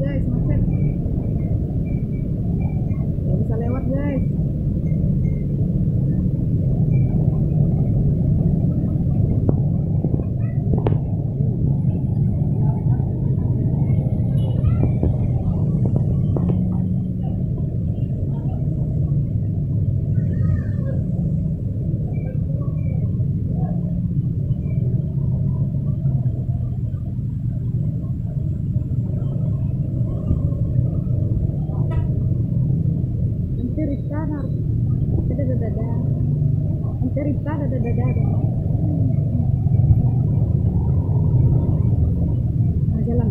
Yeah, my turn. Nah, jalan.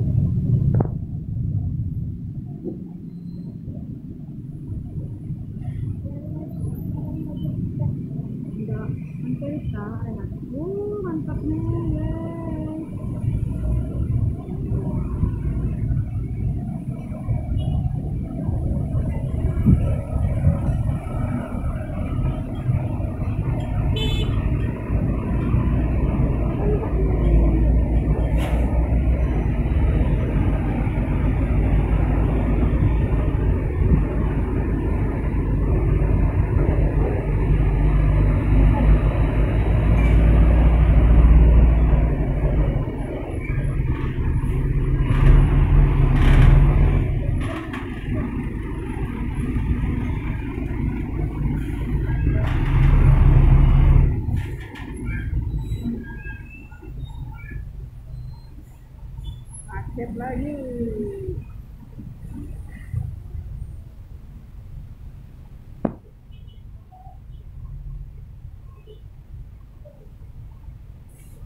Enggak, nanti Rita enak. Uh, mantap nih, Macet lagi.